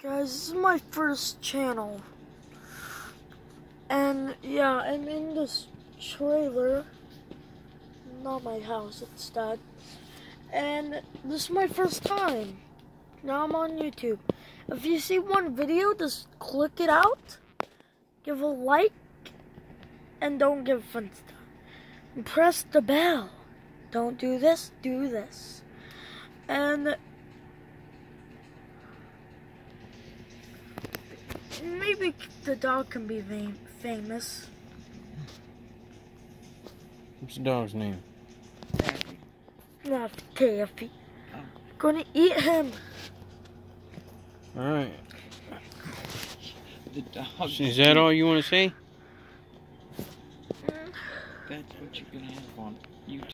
Guys, this is my first channel. And yeah, I'm in this trailer. Not my house, it's that. And this is my first time. Now I'm on YouTube. If you see one video, just click it out. Give a like. And don't give fun stuff. Press the bell. Don't do this, do this. And maybe the dog can be fam- famous. What's the dog's name? Not Taffy. Gonna eat him. Alright. The dog. Is that all you want to say? Mm. That's what you're gonna have on YouTube.